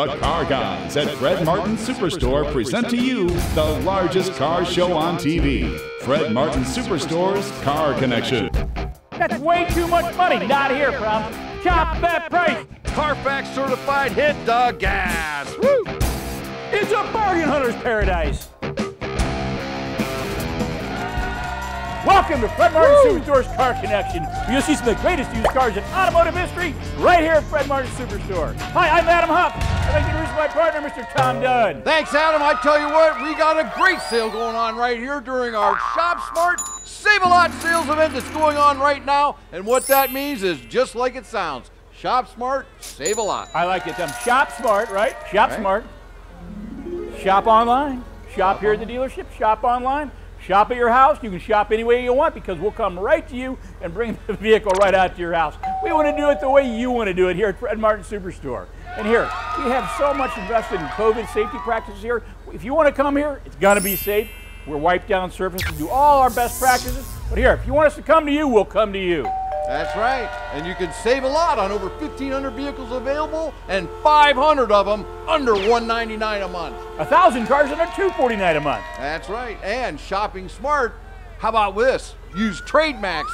The Car Guys at Fred Martin Superstore present to you the largest car show on TV. Fred Martin Superstore's Car Connection. That's way too much money. Not here, pal. Chop that price. Carfax certified hit the gas. Woo! It's a bargain hunter's paradise. Welcome to Fred Martin Superstore's Car Connection. where You'll see some of the greatest used cars in automotive history right here at Fred Martin Superstore. Hi, I'm Adam Huff. I'd like to introduce my partner, Mr. Tom Dunn. Thanks, Adam. I tell you what, we got a great sale going on right here during our Shop Smart Save a Lot sales event that's going on right now. And what that means is just like it sounds. Shop Smart, save a lot. I like it. Them shop smart, right? Shop Right. smart. Shop online. Shop here at the dealership. Shop online. Shop at your house. You can shop any way you want because we'll come right to you and bring the vehicle right out to your house. We want to do it the way you want to do it here at Fred Martin Superstore. And here, we have so much invested in COVID safety practices here. If you want to come here, it's going to be safe. We're wipe down surfaces, and do all our best practices. But here, if you want us to come to you, we'll come to you. That's right. And you can save a lot on over 1,500 vehicles available and 500 of them under 199 a month. A thousand cars under 249 a month. That's right. And shopping smart, how about this? Use TradeMax.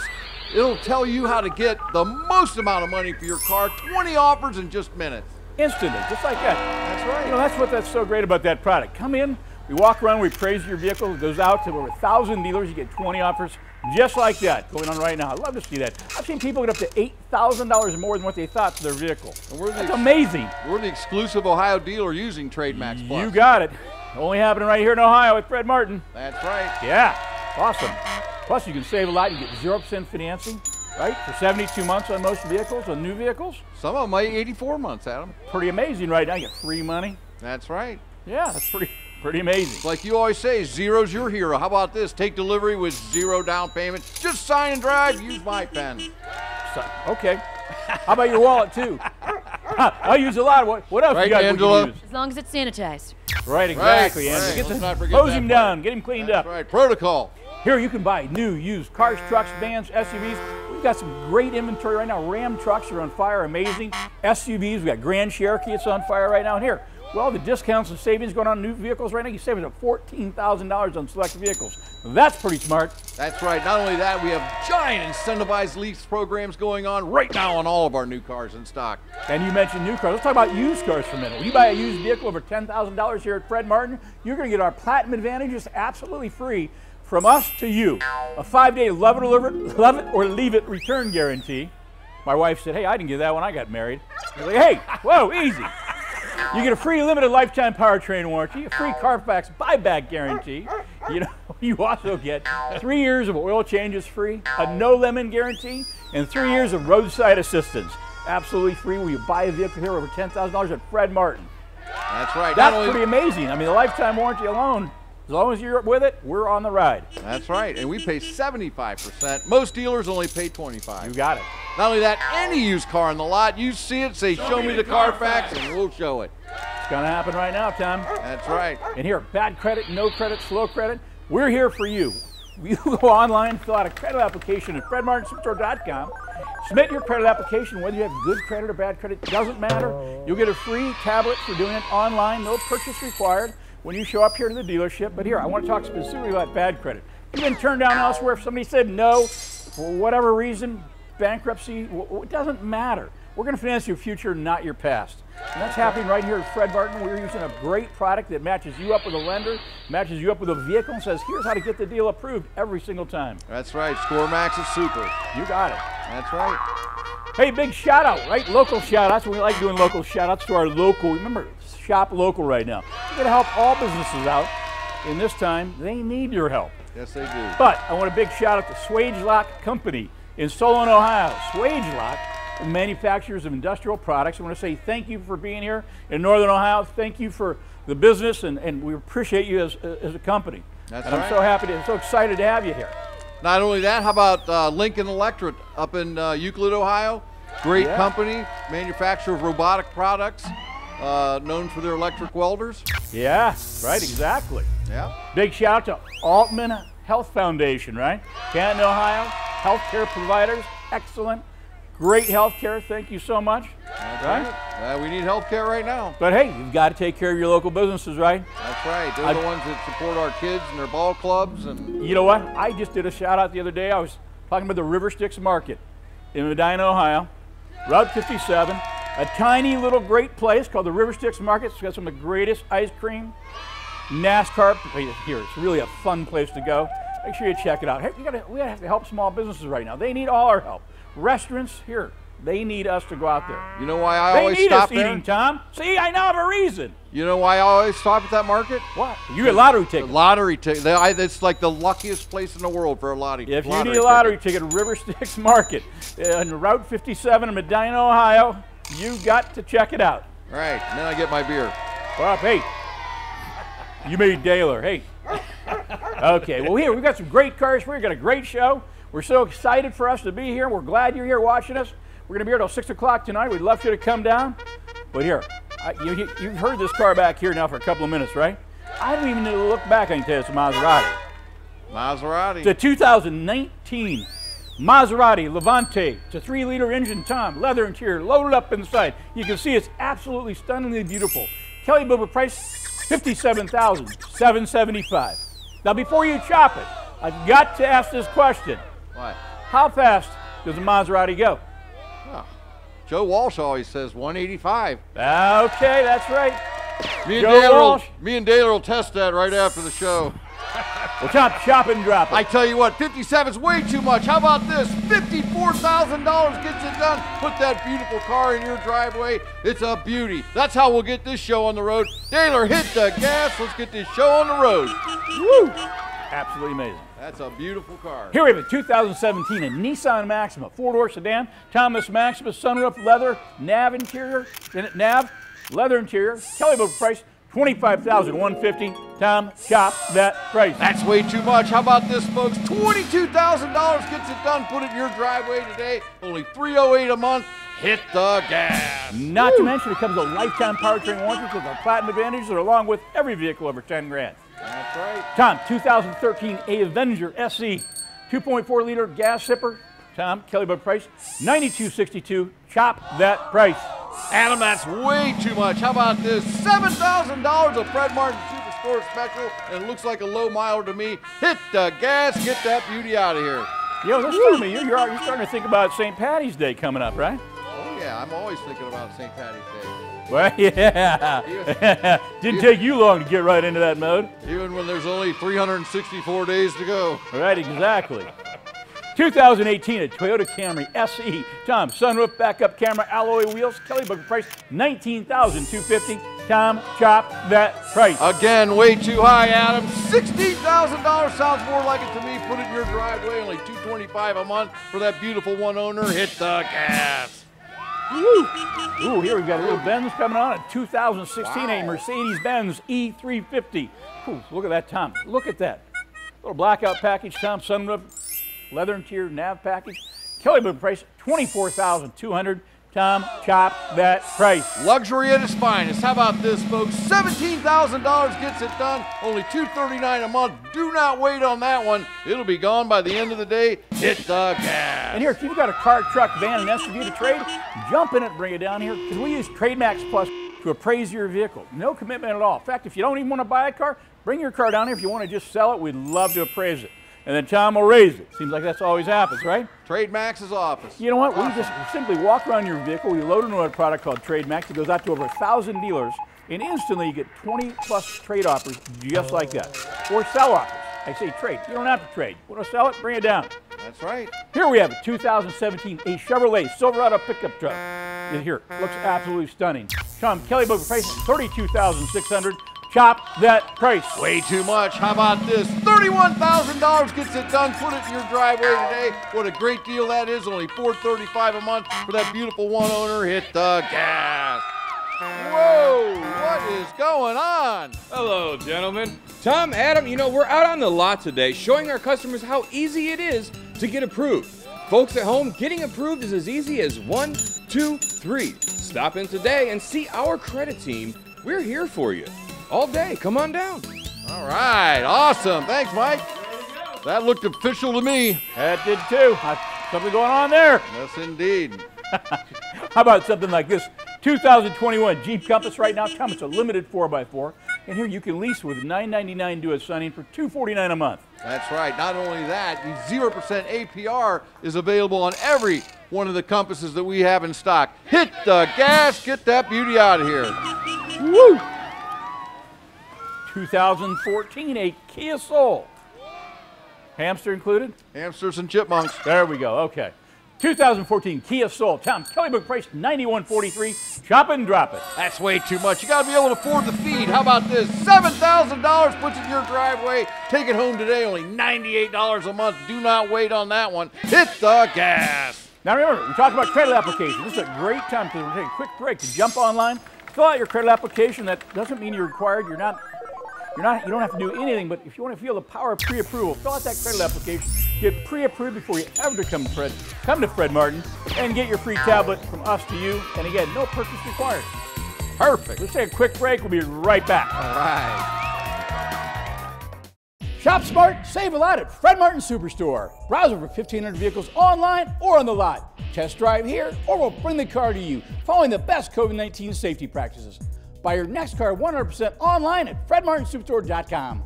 It'll tell you how to get the most amount of money for your car. 20 offers in just minutes. Instantly, just like that. That's right. You know, that's what that's so great about that product. Come in, we walk around, we praise your vehicle. It goes out to over a thousand dealers. You get 20 offers just like that going on right now. I'd love to see that. I've seen people get up to $8,000 more than what they thought for their vehicle. And we're That's amazing. We're the exclusive Ohio dealer using TradeMax Plus. You got it. Only happening right here in Ohio with Fred Martin. That's right. Yeah, awesome. Plus, you can save a lot. You get 0% financing, right, for 72 months on most vehicles, on new vehicles. Some of them are 84 months, Adam. Pretty amazing right now. You get free money. That's right. Yeah, that's pretty, pretty amazing. Like you always say, zero's your hero. How about this? Take delivery with zero down payment. Just sign and drive. Use my pen. So- okay. How about your wallet too? I use a lot of what? What else Right, you got? we Angela? use? As long as it's sanitized. Right, exactly. Right, Angela. right. Get Let's the, not forget hose that him part. down. Get him cleaned That's up. right. Protocol. Here you can buy new, used cars, trucks, vans, SUVs. We've got some great inventory right now. Ram trucks are on fire, amazing. SUVs, we've got Grand Cherokee, it's on fire right now. And here, well, the discounts and savings going on new vehicles right now. You save up $14,000 on select vehicles. That's pretty smart. That's right. Not only that, we have giant incentivized lease programs going on right now on all of our new cars in stock. And you mentioned new cars. Let's talk about used cars for a minute. When you buy a used vehicle over $10,000 here at Fred Martin, you're going to get our Platinum Advantages absolutely free from us to you. A five-day love it or leave it, love it or leave it return guarantee. My wife said, hey, I didn't get that when I got married. I was like, hey, whoa, easy. You get a free limited lifetime powertrain warranty, a free Carfax buyback guarantee. You know, you also get three years of oil changes free, a no lemon guarantee, and three years of roadside assistance. Absolutely free when you buy a vehicle here over $10,000 at Fred Martin. That's right. That's pretty amazing. I mean, the lifetime warranty alone, as long as you're with it, we're on the ride. That's right. And we pay 75%. Most dealers only pay 25. You got it. Not only that, any used car in the lot, you see it, say, show, me the Carfax, and we'll show it. It's going to happen right now, Tom. That's right. And here, bad credit, no credit, slow credit, we're here for you. You go online, fill out a credit application at fredmartinsuperstore.com. Submit your credit application, whether you have good credit or bad credit, doesn't matter. You'll get a free tablet for doing it online, no purchase required when you show up here to the dealership. But here, I want to talk specifically about bad credit. You've been turned down elsewhere if somebody said no for whatever reason, bankruptcy, it doesn't matter. We're going to finance your future, not your past. And that's happening right here at Fred Martin. We're using a great product that matches you up with a lender, matches you up with a vehicle, and says, here's how to get the deal approved every single time. That's right. Score Max is super. You got it. That's right. Hey, big shout out, right? Local shout outs. We like doing local shout outs to our local. Remember, shop local right now. We're going to help all businesses out. In this time, they need your help. Yes, they do. But I want a big shout out to Swagelok Company in Solon, Ohio. Swagelok, manufacturers of industrial products. I want to say thank you for being here in Northern Ohio. Thank you for the business, and, and we appreciate you as, as a company. That's and I'm so happy, to, so excited to have you here. Not only that, how about uh, Lincoln Electric up in uh, Euclid, Ohio? Great Yeah. company, manufacturer of robotic products, uh, known for their electric welders. Yeah, right, exactly. Yeah. Big shout out to Aultman Health Foundation, right? Canton, Ohio, healthcare providers, excellent. Great health care. Thank you so much. That's Right? right. Uh, we need health care right now. But hey, you've got to take care of your local businesses, right? That's right. They're I- the ones that support our kids and their ball clubs and You know what? I just did a shout out the other day. I was talking about the River Styx Market in Medina, Ohio, Route 57. A tiny little great place called the River Styx Market. It's got some of the greatest ice cream, NASCAR. Here, it's really a fun place to go. Make sure you check it out. Hey, gotta, we have to help small businesses right now. They need all our help. Restaurants, here, they need us to go out there. you know why I They always need stop us there? eating, Tom. See, I now have a reason. You know why I always stop at that market? What? You get lottery The tickets. lottery ticket. It's like the luckiest place in the world for a lottery. If you lottery need a lottery ticket. ticket, River Styx Market uh, on Route 57 in Medina, Ohio, you got to check it out. Right. And then I get my beer. Bob, hey, you made Daler. Hey. Okay, well, here, we've got some great cars for you. We've got a great show. We're so excited for us to be here. We're glad you're here watching us. We're going to be here till 6 o'clock tonight. We'd love for you to come down. But here, I, you, you- you've heard this car back here now for a couple of minutes, right? I don't even need to look back. I can tell you it's a Maserati. Maserati. It's a 2019 Maserati Levante. It's a three liter engine, Tom, leather interior, loaded up inside. You can see it's absolutely stunningly beautiful. Kelly Boober price 57,775. Now, before you chop it, I've got to ask this question what? How fast does a Maserati go? Joe Walsh always says 185. Okay, that's right. Me and Joe Dale Walsh. will, me and Dale will test that right after the show. Well, chop, chop, and drop it. I tell you what, 57 is way too much. How about this? $54,000 gets it done. Put that beautiful car in your driveway. It's a beauty. That's how we'll get this show on the road. Taylor, hit the gas. Let's get this show on the road. Woo! Absolutely amazing. That's a beautiful car. Here we have a 2017 a Nissan Maxima, four-door sedan, Thomas Maxima, sunroof, leather, nav interior, nav, leather interior, Kelly Book price, 25150 Tom, chop that price. That's way too much. How about this, folks? $22,000 gets it done. Put it in your driveway today. Only 308 a month. Hit the gas. Not to mention it comes with a lifetime powertrain warranty with our platinum advantages that are along with every vehicle over 10 grand. That's right. Tom, 2013 A Avenger SE, 2.4 liter gas sipper. Tom, Kelly Book price, 9262 Chop that price. Adam, that's way too much. How about this? $7,000 of Fred Martin Superstore special, and it looks like a low miler to me. Hit the gas, get that beauty out of here. You know, this time of year, you're, you're starting to think about St. Patty's Day coming up, right? Oh, yeah, I'm always thinking about St. Patty's Day. Well, yeah. Didn't take you long to get right into that mode. Even when there's only 364 days to go. Right, exactly. 2018, a Toyota Camry SE. Tom, sunroof, backup camera, alloy wheels. Kelly Book price, 19250 Tom, chop that price. Again, way too high, Adam. $16,000 sounds more like it to me. Put it in your driveway, only 225 a month for that beautiful one owner. Hit the gas. Ooh, here we've got a little Benz coming on, a 2016 a Mercedes-Benz E350. Ooh, look at that, Tom. Look at that. Little blackout package, Tom, sunroof, leather interior, nav package. Kelly Blue price, 24200 Tom, chop that price. Luxury at its finest. How about this, folks? $17,000 gets it done. Only 239 a month. Do not wait on that one. It'll be gone by the end of the day. Hit the gas. And here, if you've got a car, truck, van, and SUV to trade, jump in it and bring it down here because we use TradeMax Plus to appraise your vehicle. No commitment at all. In fact, if you don't even want to buy a car, bring your car down here. If you want to just sell it, we'd love to appraise it. And then Tom will raise it. Seems like that's always happens, right? Trade Max's office. You know what? We just simply walk around your vehicle. We load into a product called TradeMax. It goes out to over a thousand dealers, and instantly you get 20 plus trade offers just like that, or sell offers. I say trade. You don't have to trade. Want to sell it? Bring it down. That's right. Here we have a 2017 a Chevrolet Silverado pickup truck. Here, looks absolutely stunning. Tom Kelly Book price 32600 Chop that price. Way too much. How about this? $31,000 gets it done. Put it in your driveway today. What a great deal that is. Only 435 a month for that beautiful one owner. Hit the gas. Whoa, what is going on? Hello, gentlemen. Tom, Adam, you know, we're out on the lot today showing our customers how easy it is to get approved. Folks at home, getting approved is as easy as one, two, three. Stop in today and see our credit team. We're here for you all day. Come on down. All right, awesome. Thanks, Mike. That looked official to me. That did too. I something going on there. Yes, indeed. How about something like this? 2021 Jeep Compass right now. Tom, it's a limited 4x4. And here you can lease with $999 due at signing for 249 a month. That's right. Not only that, the 0% APR is available on every one of the compasses that we have in stock. Hit the gas, get that beauty out of here. Woo! 2014 a Kia Soul. Hamster included? Hamsters and chipmunks. There we go. Okay. 2014 Kia Soul. Tom, Kelly Book price 9143. Shop and drop it. That's way too much. You got to be able to afford the feed. How about this? $7,000 puts it in your driveway. Take it home today, only $98 a month. Do not wait on that one. Hit the gas. Now remember, we talked about credit application. This is a great time to take a quick break to jump online, fill out your credit application. That doesn't mean you're required. You're not. You're not. You don't have to do anything. But if you want to feel the power of pre-approval, fill out that credit application. Get pre-approved before you ever come to Fred. Come to Fred Martin and get your free tablet from us to you. And again, no purchase required. Perfect. Let's take a quick break. We'll be right back. All right. Shop smart, save a lot at Fred Martin Superstore. Browse over 1,500 vehicles online or on the lot. Test drive here or we'll bring the car to you, following the best COVID 19 safety practices. Buy your next car 100% online at FredMartinSuperstore.com.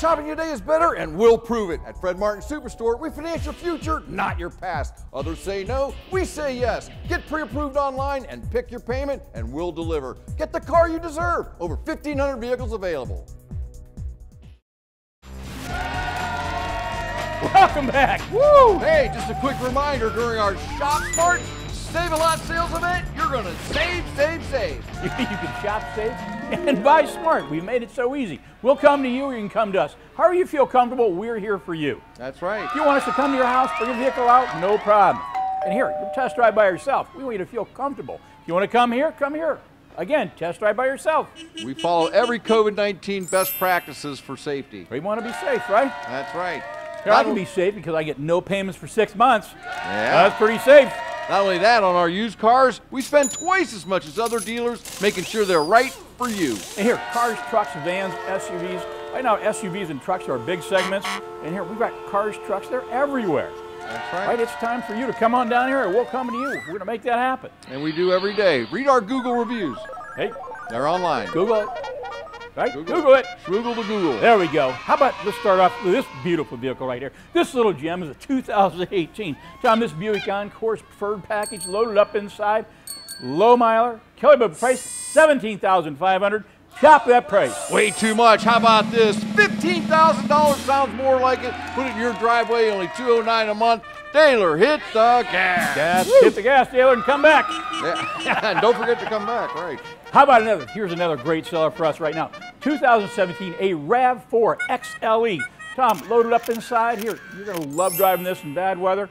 shopping today is better and we'll prove it. At Fred Martin Superstore, we finance your future, not your past. Others say no, we say yes. Get pre-approved online and pick your payment and we'll deliver. Get the car you deserve. Over 1,500 vehicles available. Welcome back. Woo! Hey, just a quick reminder during our Shop Smart Save a Lot sales event, you're gonna save, save, save. you can shop safe and buy smart. We've made it so easy. We'll come to you or you can come to us. However you feel comfortable, we're here for you. That's right. If you want us to come to your house, bring your vehicle out, no problem. And here, you test drive by yourself. We want you to feel comfortable. If you want to come here, come here. Again, test drive by yourself. We follow every COVID-19 best practices for safety. We want to be safe, right? That's right. Here, I can be safe because I get no payments for six months. Yeah. That's pretty safe. Not only that, on our used cars, we spend twice as much as other dealers making sure they're right for you. And here, cars, trucks, vans, SUVs. Right now, SUVs and trucks are big segments. And here, we've got cars, trucks, they're everywhere. That's Right? Right, It's time for you to come on down here and we'll come to you. We're going to make that happen. And we do every day. Read our Google reviews. Hey, They're online. Google it. Right? Google. Google it. Schmoogle to Google. There we go. How about let's start off with this beautiful vehicle right here. This little gem is a 2018 Tom this Buick Encore's preferred package, loaded up inside, low miler, Kelly Book price 17,500. Chop that price. Way too much. How about this? $15,000 sounds more like it. Put it in your driveway, only 209 a month. Taylor, hit the gas. Gas, hit the gas, Taylor, and come back. Yeah. and don't forget to come back, right? How about another? Here's another great seller for us right now. 2017, a RAV4 XLE. Tom, loaded up inside here. You're gonna love driving this in bad weather.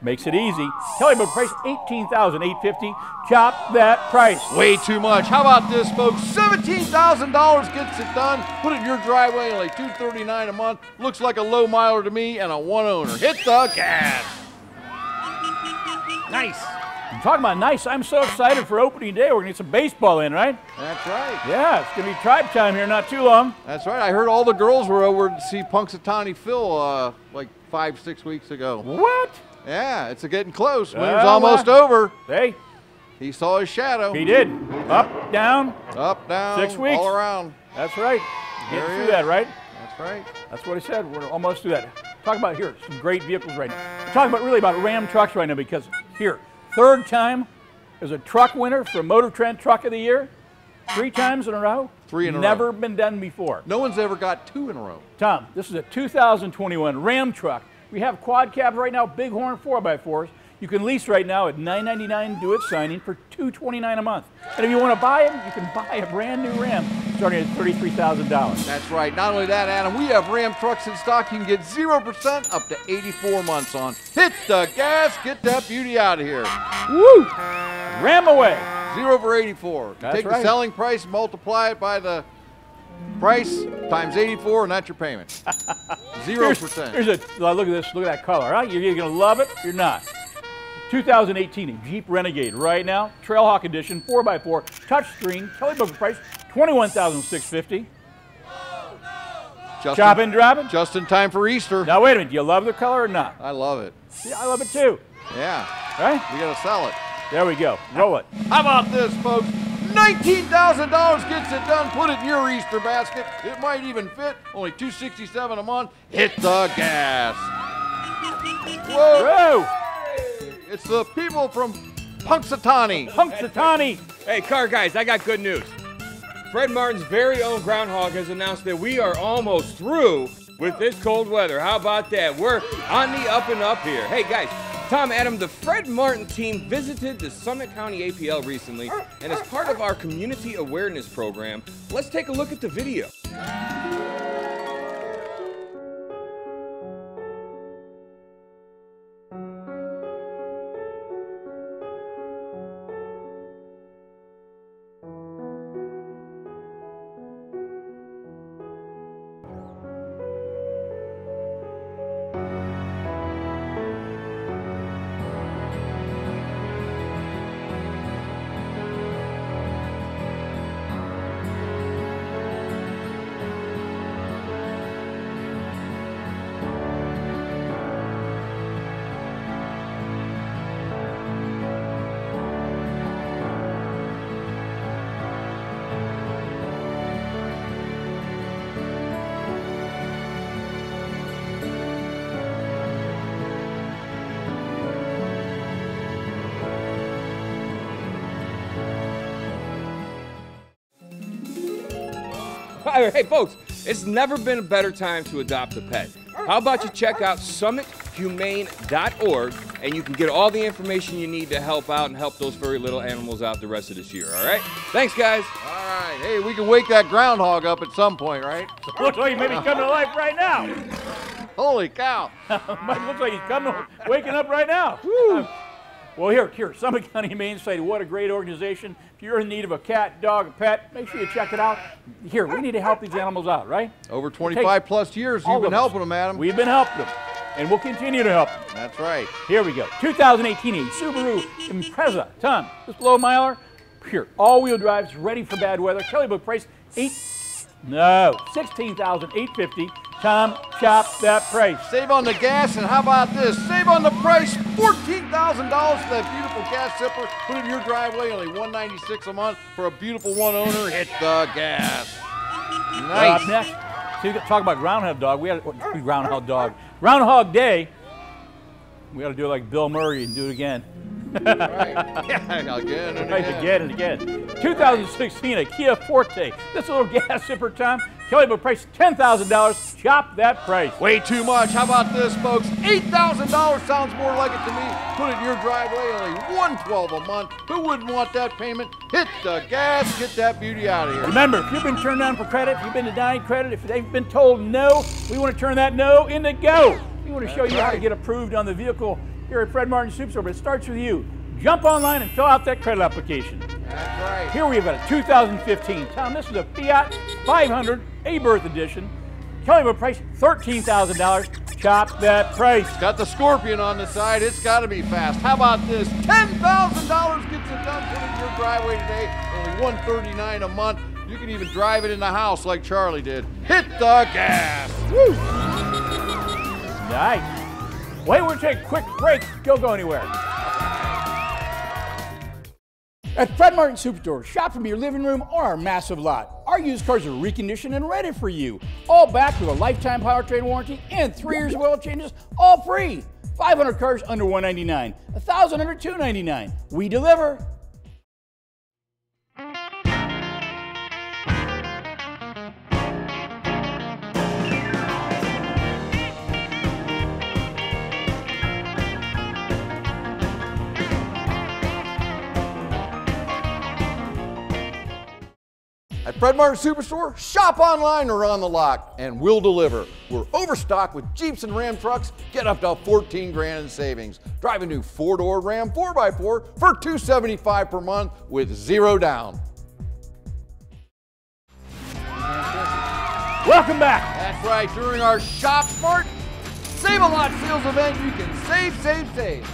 Makes it easy. Kelly Book price 18,850. Chop that price. Way too much. How about this, folks? $17,000 gets it done. Put it in your driveway, only 239 a month. Looks like a low miler to me and a one owner. Hit the gas. Nice. I'm talking about nice. I'm so excited for opening day. We're gonna get some baseball in, right? That's right. Yeah, it's gonna be tribe time here not too long. That's right. I heard all the girls were over to see Punxsutawney Phil uh, like five, six weeks ago. What? Yeah, it's a getting close. Winter's Well, almost uh, over. Hey, He saw his shadow. he did. Up, down. Up, down, Six weeks. all around. That's right. Get through is. that, right? That's right. That's what he said. We're almost through that. Talk about here some great vehicles right now. We're talking about really about Ram trucks right now because here, third time as a truck winner for Motor Trend Truck of the Year, three times in a row. Three in a row. Never been done before. No one's ever got two in a row. Tom, this is a 2021 Ram truck. We have quad cab right now, Bighorn 4x4s. You can lease right now at $999 do it signing for 229 a month. And if you want to buy them, you can buy a brand new Ram starting at $33,000. That's right. Not only that, Adam, we have Ram trucks in stock you can get 0% up to 84 months on. Hit the gas, get that beauty out of here. Woo! Ram away. Zero for 84. That's Take right. the selling price, multiply it by the Price times 84, and that's your payment. Zero percent. here's a look at this. Look at that color. Huh? You're either gonna love it, you're not. 2018 Jeep Renegade right now, Trailhawk Edition, 4x4, touchscreen, Kelly Booker price, 21650 Just Chop in, and drop it. just in time for Easter. Now wait a minute, do you love the color or not? I love it. Yeah, I love it too. Yeah, Right? we gotta sell it. There we go. Roll it. How about this, folks? $19,000 gets it done. Put it in your Easter basket. It might even fit. Only 267 a month. Hit the gas. Whoa! Whoa! It's the people from Punxsutawney. Punxsutawney. Hey, car guys, I got good news. Fred Martin's very own groundhog has announced that we are almost through with this cold weather. How about that? We're on the up and up here. Hey, guys, Tom, Adam, the Fred Martin team visited the Summit County APL recently, and as part of our community awareness program, let's take a look at the video. Hey, folks, it's never been a better time to adopt a pet. How about you check out summithumane.org and you can get all the information you need to help out and help those furry little animals out the rest of this year, all right? Thanks, guys. All right. Hey, we can wake that groundhog up at some point, right? Looks like he may be coming to life right now. Holy cow. Mike looks like he's coming, waking up right now. Well, here, here, Summit County Humane Society, what a great organization. If you're in need of a cat, dog, a pet, make sure you check it out. Here, we need to help these animals out, right? Over 25 plus years, you've been helping them, Adam. We've been helping them, and we'll continue to help them. That's right. Here we go. 2018 Subaru Impreza. Tom, this low miler, here, all-wheel drive, it's ready for bad weather. Kelly Book price eight, no, 16,850. Tom, chop that price. Save on the gas, and how about this? Save on the price, $14,000 for that beautiful gas zipper. Put it in your driveway, only 196 a month for a beautiful one owner. Hit the gas. Uh, Nice. up next, so you talk about Groundhog Dog. We had Groundhog Dog. Groundhog Day. We got to do it like Bill Murray and do it again. right. Yeah, again and Right, again. again and again. 2016, a Kia Forte. This little gas zipper, Tom. Kelly Book price $10,000. Chop that price. Way too much. How about this, folks? $8,000 sounds more like it to me. Put it in your driveway, only 112 a month. Who wouldn't want that payment? Hit the gas, get that beauty out of here. Remember, if you've been turned down for credit, if you've been denied credit, if they've been told no, we want to turn that no into go. We want to show That's you how to get approved on the vehicle here at Fred Martin Superstore, but it starts with you. Jump online and fill out that credit application. That's right. Here we've got a 2015. Tom, this is a Fiat 500 Abarth Edition. Tell Kelly Book price $13,000. Chop that price. Got the scorpion on the side. It's got to be fast. How about this? $10,000 gets it done. In your driveway today. Only 139 a month. You can even drive it in the house like Charlie did. Hit the gas. Woo! Nice. Wait, we'll take a quick break. Don't go anywhere. At Fred Martin Superstore, shop from your living room or our massive lot. Our used cars are reconditioned and ready for you. All backed with a lifetime powertrain warranty and three years of oil changes, all free. 500 cars under 199, 1,000 under 299. We deliver. Fred Martin Superstore, shop online or on the lot, and we'll deliver. We're overstocked with Jeeps and Ram trucks. Get up to 14 grand in savings. Drive a new four-door Ram 4x4 for 275 per month with zero down. Welcome back. That's right. During our Shop Smart Save a Lot sales event, you can save, save, save.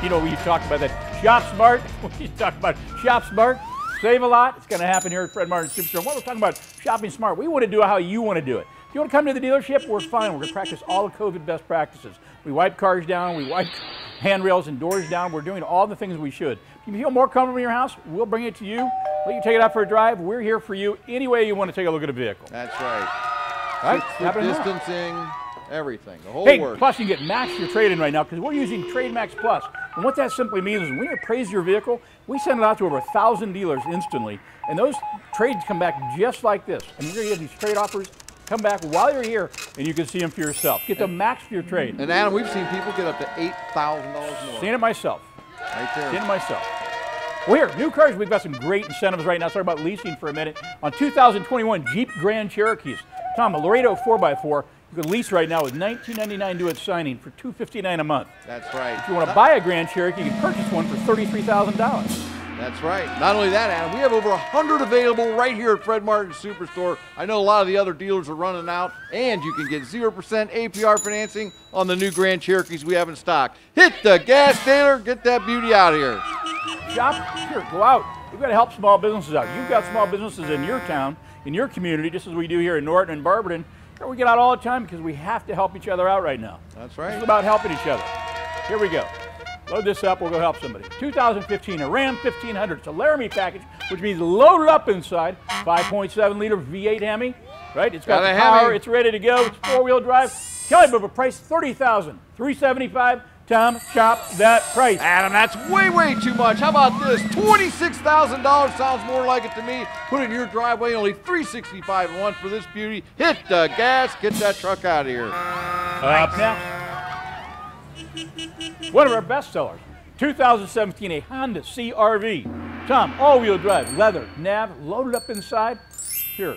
You know, we talked about that Shop Smart. We talked about Shop Smart. Save a lot. It's going to happen here at Fred Martin Superstore. What we're talking about shopping smart. We want to do it how you want to do it. If you want to come to the dealership, we're fine. We're going to practice all the COVID best practices. We wipe cars down. We wipe handrails and doors down. We're doing all the things we should. If you feel more comfortable in your house, we'll bring it to you. Let you take it out for a drive. We're here for you any way you want to take a look at a vehicle. That's right. Right? Six foot now. distancing, everything, the whole Hey, works. plus you get max your trade-in right now because we're using TradeMax Plus. And what that simply means is when we appraise your vehicle, we send it out to over a thousand dealers instantly, and those trades come back just like this. And you're gonna get these trade offers come back while you're here, and you can see them for yourself. Get the max for your trade. And Adam, we've seen people get up to eight thousand dollars more. Seen it myself. Right Seen it myself. Well, here, new cars, we've got some great incentives right now. Let's talk about leasing for a minute. On 2021 Jeep Grand Cherokees. Tom, a Laredo 4x4, you can lease right now with $19.99 due at signing for 259 a month. That's right. If you want to buy a Grand Cherokee, you can purchase one for $33,000. That's right. Not only that, Adam, we have over 100 available right here at Fred Martin Superstore. I know a lot of the other dealers are running out, and you can get 0% APR financing on the new Grand Cherokees we have in stock. Hit the gas, Taylor. Get that beauty out of here. Shop, sure, go out. We've got to help small businesses out. You've got small businesses in your town, in your community, just as we do here in Norton and Barberton. We get out all the time because we have to help each other out right now. That's right. It's about helping each other. Here we go. Load this up, we'll go help somebody. 2015, a Ram 1500. It's a Laramie package, which means loaded up inside. 5.7 liter V8 Hemi, right? It's got Got the power, Hemi. it's ready to go. It's four wheel drive. Kelly Boober price 30000 375 Tom, chop that price. Adam, that's way, way too much. How about this? $26,000 sounds more like it to me. Put it in your driveway, only $365 a month for this beauty. Hit the gas, get that truck out of here. Up now. One of our best sellers, 2017, a Honda CRV. Tom, all-wheel drive, leather, nav, loaded up inside. Here.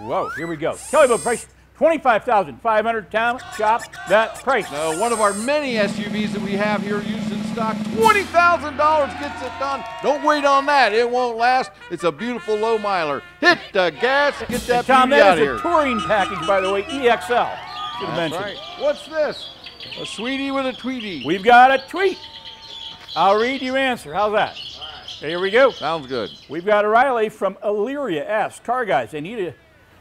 Whoa, here we go. Kelly Boat price, 25500 Tom, shop that price. Now, one of our many SUVs that we have here used in stock, $20,000 gets it done. Don't wait on that. It won't last. It's a beautiful low miler. Hit the gas, get that Tom, beauty out that of is here. a touring package, by the way, EXL. Should That's mentioned. right. What's this? A sweetie with a tweetie. We've got a tweet. I'll read you answer. How's that? Here we go. Sounds good. We've got a Riley from Elyria asks, car guys, they need a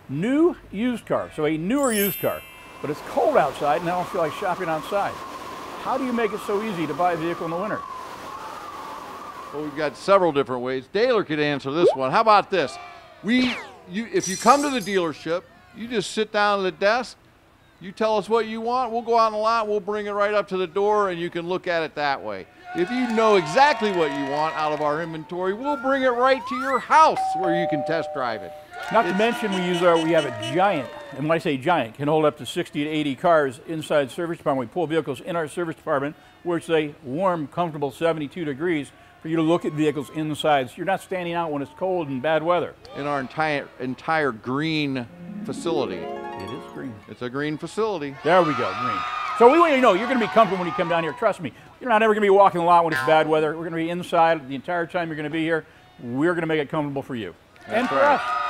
new used car, so a newer used car, but it's cold outside and I don't feel like shopping outside. How do you make it so easy to buy a vehicle in the winter? Well, we've got several different ways. Taylor could answer this one. How about this? We, you, if you come to the dealership, you just sit down at the desk. You tell us what you want. We'll go out in the lot. We'll bring it right up to the door, and you can look at it that way. If you know exactly what you want out of our inventory, we'll bring it right to your house where you can test drive it. Not to mention we use our, we have a giant, and when I say giant, can hold up to 60 to 80 cars inside service department. We pull vehicles in our service department where it's a warm, comfortable 72 degrees for you to look at vehicles inside. So you're not standing out when it's cold and bad weather. In our entire entire green facility, It is green. it's a green facility. There we go, green. So we want you to know you're going to be comfortable when you come down here. Trust me, you're not ever going to be walking a lot when it's bad weather. We're going to be inside the entire time you're going to be here. We're going to make it comfortable for you and That's for right. us.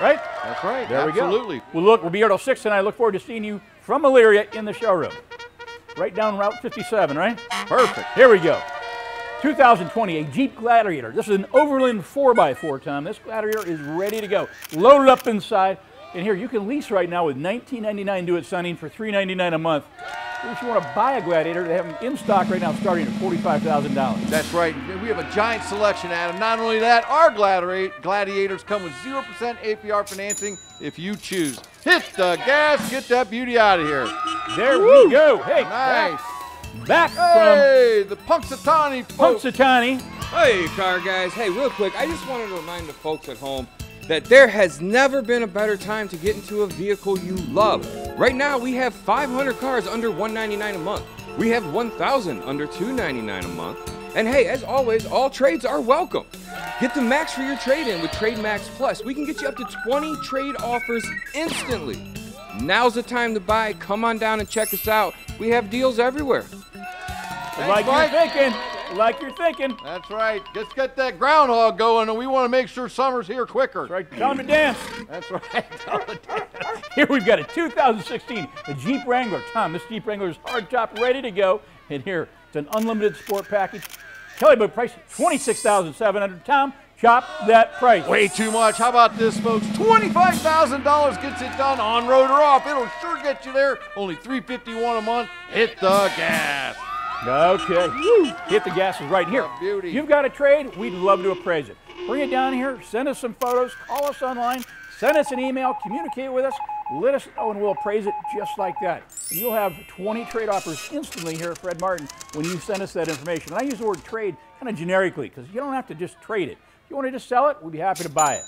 Right? That's right. There Absolutely. we go. Absolutely. Well, look, we'll be here till six tonight. I look forward to seeing you from Elyria in the showroom, right down Route 57. Right? Perfect. Here we go. 2020, a Jeep Gladiator. This is an Overland 4x4, Tom. This Gladiator is ready to go. Loaded up inside. And here, you can lease right now with $19.99 due at signing for $3.99 a month. If you want to buy a Gladiator, they have them in stock right now starting at $45,000. That's right. We have a giant selection, Adam. Not only that, our gladi- gladiators come with 0% APR financing if you choose. Hit the gas, get that beauty out of here. There we go. Hey, Nice. back, back Hey, the Punxsutawney from folks. Punxsutawney. Hey, car guys. Hey, real quick, I just wanted to remind the folks at home that there has never been a better time to get into a vehicle you love. Right now, we have 500 cars under 199 a month. We have 1,000 under 299 a month. And hey, as always, all trades are welcome. Get the max for your trade in with TradeMax Plus. We can get you up to 20 trade offers instantly. Now's the time to buy. Come on down and check us out. We have deals everywhere. like Mike. Like you're thinking. That's right. Let's get that groundhog going, and we want to make sure summer's here quicker. That's right. Them to dance. That's right. Here we've got a 2016 the Jeep Wrangler. Tom, this Jeep Wrangler is hard top, ready to go. And here, it's an unlimited sport package. Kelly Book price, 26700 Tom, chop that price. Way too much. How about this, folks? $25,000 gets it done on road or off. It'll sure get you there. Only 351 a month. Hit the gas. Okay. Woo. Hit the gases right here. Oh, beauty. You've got a trade, we'd love to appraise it. Bring it down here, send us some photos, call us online, send us an email, communicate with us, let us know, and we'll appraise it just like that. And you'll have 20 trade offers instantly here at Fred Martin when you send us that information. And I use the word trade kind of generically because you don't have to just trade it. If you want to just sell it, we'd be happy to buy it.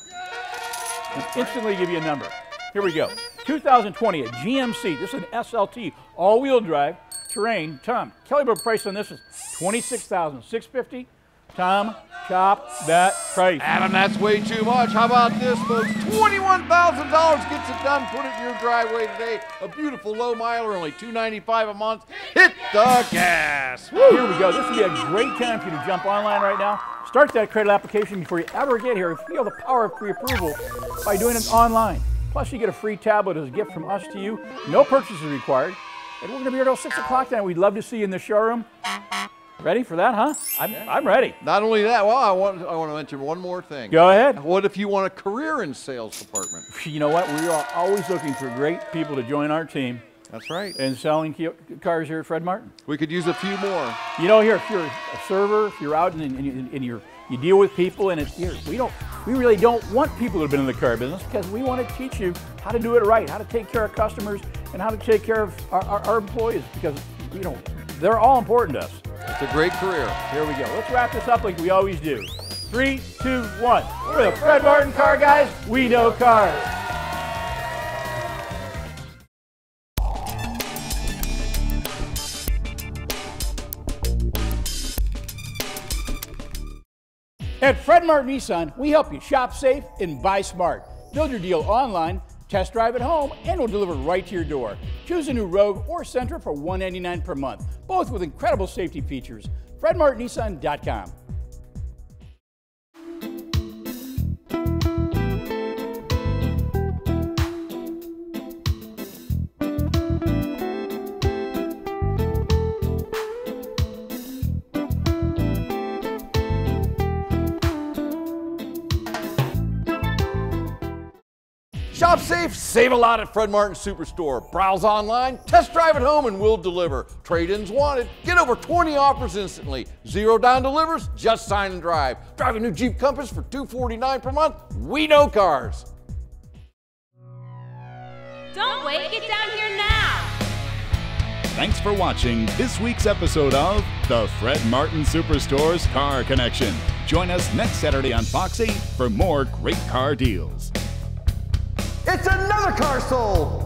And instantly give you a number. Here we go. 2020, a GMC. This is an SLT, all-wheel drive, terrain. Tom, Kelly Brook price on this is 26650 Tom, chop that price. Adam, that's way too much. How about this, folks? $21,000 gets it done. Put it in your driveway today. A beautiful low miler, only 295 a month. Hit the gas. Here we go. This would be a great time for you to jump online right now. Start that credit application before you ever get here. Feel the power of pre-approval by doing it online. Plus, you get a free tablet as a gift from us to you. No purchases required. And we're going to be here till 6 o'clock tonight. We'd love to see you in the showroom. Ready for that, huh? I'm, I'm ready. Not only that, well, I want, I want to mention one more thing. Go ahead. What if you want a career in sales department? You know what? We are always looking for great people to join our team That's right. And selling cars here at Fred Martin. We could use a few more. You know, here, if you're a server, if you're out and, and, you- and you're, you deal with people, and it's here, we don't, we really don't want people have been in the car business because we want to teach you how to do it right, how to take care of customers, and how to take care of our, our, our employees because, you know, they're all important to us. It's a great career. Here we go. Let's wrap this up like we always do. Three, two, one. We're the Fred Martin Car Guys. We know cars. At Fred Martin Nissan, we help you shop safe and buy smart. Build your deal online, test drive at home, and we'll deliver right to your door. Choose a new Rogue or Sentra for 199 per month, both with incredible safety features. FredMartinNissan.com. safe, save a lot at Fred Martin Superstore. Browse online, test drive at home, and we'll deliver. Trade ins wanted. Get over 20 offers instantly. Zero down delivers, just sign and drive. Drive a new Jeep Compass for 249 per month. We know cars. Don't wait, get down here now! Thanks for watching this week's episode of the Fred Martin Superstore's Car Connection. Join us next Saturday on Fox 8 for more great car deals. It's another car sold.